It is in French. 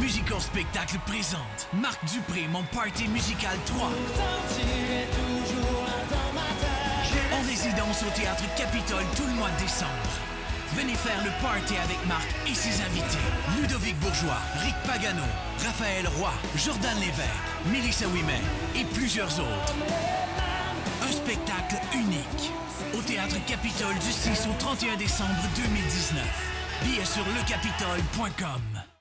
Musical Spectacle présente Marc Dupré, mon party musical 3. En résidence au Théâtre Capitole tout le mois de décembre. Venez faire le party avec Marc et ses invités. Ludovic Bourgeois, Rick Pagano, Raphaël Roy, Jordan Lévesque, Mélissa Ouimet et plusieurs autres. Un spectacle unique. Au Théâtre Capitole du 6 au 31 décembre 2019. Billets sur lecapitole.com.